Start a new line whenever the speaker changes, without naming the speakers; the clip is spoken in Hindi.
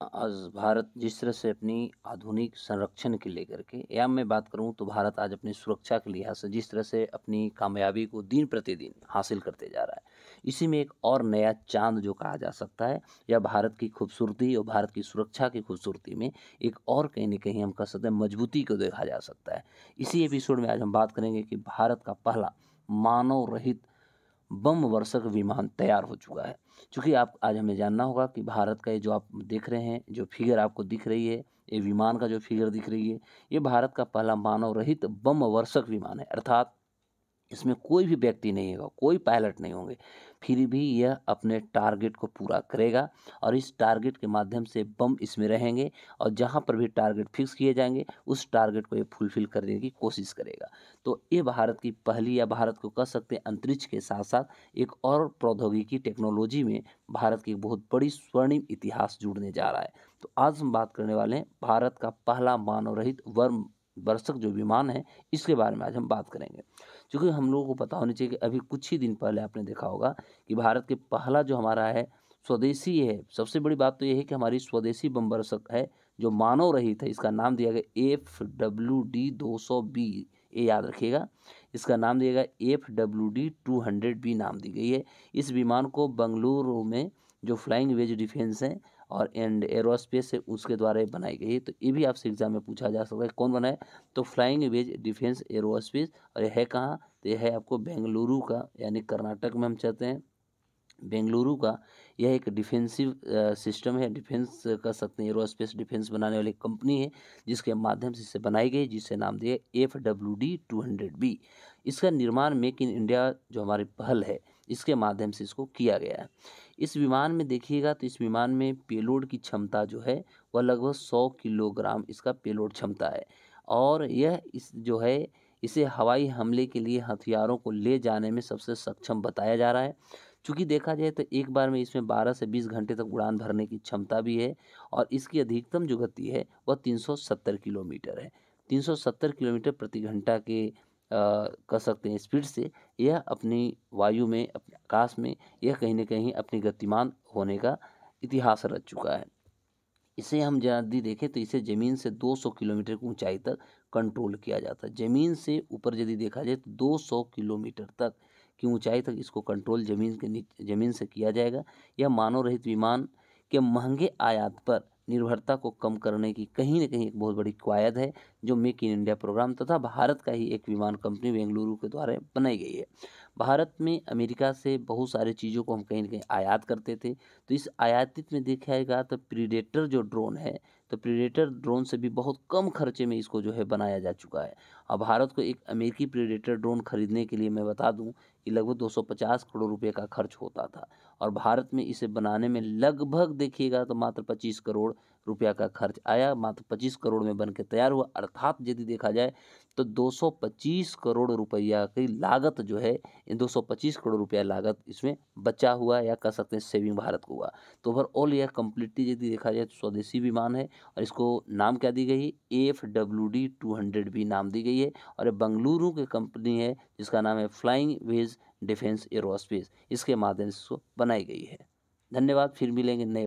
आज भारत जिस तरह से अपनी आधुनिक संरक्षण के लेकर के, या मैं बात करूँ तो भारत आज अपनी सुरक्षा के लिहाज से जिस तरह से अपनी कामयाबी को दिन प्रतिदिन हासिल करते जा रहा है, इसी में एक और नया चाँद जो कहा जा सकता है, या भारत की खूबसूरती और भारत की सुरक्षा की खूबसूरती में एक और कहीं ना कहीं हम कह सकते हैं मजबूती को देखा जा सकता है। इसी एपिसोड में आज हम बात करेंगे कि भारत का पहला मानव रहित बम वर्षक विमान तैयार हो चुका है। क्योंकि आप, आज हमें जानना होगा कि भारत का ये जो आप देख रहे हैं, जो फिगर आपको दिख रही है, ये विमान का जो फिगर दिख रही है, ये भारत का पहला मानव रहित बम वर्षक विमान है। अर्थात इसमें कोई भी व्यक्ति नहीं होगा, कोई पायलट नहीं होंगे। फिर भी यह अपने टारगेट को पूरा करेगा और इस टारगेट के माध्यम से बम इसमें रहेंगे और जहाँ पर भी टारगेट फिक्स किए जाएँगे, उस टारगेट को ये फुलफिल करने की कोशिश करेगा। तो ये भारत की पहली या भारत को कह सकते हैं अंतरिक्ष के साथ साथ एक और प्रौद्योगिकी टेक्नोलॉजी में भारत की बहुत बड़ी स्वर्णिम इतिहास जुड़ने जा रहा है। तो आज हम बात करने वाले हैं भारत का पहला मानव रहित वर्म वर्षक जो विमान है, इसके बारे में आज हम बात करेंगे। क्योंकि हम लोगों को पता होनी चाहिए कि अभी कुछ ही दिन पहले आपने देखा होगा कि भारत के पहला जो हमारा है, स्वदेशी है। सबसे बड़ी बात तो यह है कि हमारी स्वदेशी बम वर्षक है, जो मानव रहित है, इसका नाम दिया गया एफ़ डब्ल्यू डी दो सौ बी, ये याद रखिएगा। इसका नाम दिया गया F W D two hundred B नाम दी गई है। इस विमान को बंगलुरु में जो फ्लाइंग वेज डिफेंस है और एंड एरोस्पेस है उसके द्वारा बनाई गई है। तो ये भी आपसे एग्ज़ाम में पूछा जा सकता है, कौन बनाए तो फ्लाइंग वेज डिफेंस एरोस्पेस और यह है कहाँ? तो यह है आपको बेंगलुरु का, यानी कर्नाटक में हम चाहते हैं। बेंगलुरु का यह एक डिफेंसिव सिस्टम है, डिफेंस कर सकते हैं एरोस्पेस डिफेंस बनाने वाली कंपनी है, जिसके माध्यम से इसे बनाई गई जिससे नाम दिया F W D two hundred B. इसका निर्माण मेक इन इंडिया जो हमारी पहल है इसके माध्यम से इसको किया गया है। इस विमान में देखिएगा तो इस विमान में पेलोड की क्षमता जो है, वह लगभग सौ किलोग्राम इसका पेलोड क्षमता है। और यह इस जो है, इसे हवाई हमले के लिए हथियारों को ले जाने में सबसे सक्षम बताया जा रहा है। चूँकि देखा जाए तो एक बार में इसमें 12 से 20 घंटे तक उड़ान भरने की क्षमता भी है और इसकी अधिकतम जो गति है, वह 370 किलोमीटर है। 370 किलोमीटर प्रति घंटा के कह सकते हैं। स्पीड से यह अपनी वायु में अपने आकाश में यह कहीं ना कहीं अपनी गतिमान होने का इतिहास रच चुका है। इसे हम यदि देखें तो इसे ज़मीन से 200 किलोमीटर की ऊंचाई तक कंट्रोल किया जाता है। ज़मीन से ऊपर यदि देखा जाए तो 200 किलोमीटर तक की ऊंचाई तक इसको कंट्रोल ज़मीन के नीचे, ज़मीन से किया जाएगा। यह मानव रहित विमान के महँगे आयात पर निर्भरता को कम करने की कहीं ना कहीं एक बहुत बड़ी कवायद है, जो मेक इन इंडिया प्रोग्राम तथा भारत का ही एक विमान कंपनी बेंगलुरु के द्वारा बनाई गई है। भारत में अमेरिका से बहुत सारे चीज़ों को हम कहीं ना कहीं आयात करते थे तो इस आयातित में देखा जाएगा तो प्रीडेटर जो ड्रोन है तो प्रीडेटर ड्रोन से भी बहुत कम खर्चे में इसको जो है बनाया जा चुका है। और भारत को एक अमेरिकी प्रीडेटर ड्रोन खरीदने के लिए मैं बता दूँ कि लगभग 250 करोड़ रुपए का खर्च होता था, और भारत में इसे बनाने में लगभग देखिएगा तो मात्र 25 करोड़ रुपया का खर्च आया, मात्र 25 करोड़ में बन के तैयार हुआ। अर्थात यदि देखा जाए तो 225 करोड़ रुपया की लागत जो है, इन 225 करोड़ रुपया लागत इसमें बचा हुआ या कह सकते हैं सेविंग भारत को हुआ। तो ओवरऑल यह कम्प्लीटली यदि देखा जाए तो स्वदेशी विमान है और इसको नाम क्या दी गई F W D two hundred भी नाम दी गई है और बंगलुरु की कंपनी है, जिसका नाम है फ्लाइंग वेज डिफेंस एरोस्पेस इसके माध्यम से इसको बनाई गई है। धन्यवाद, फिर मिलेंगे नए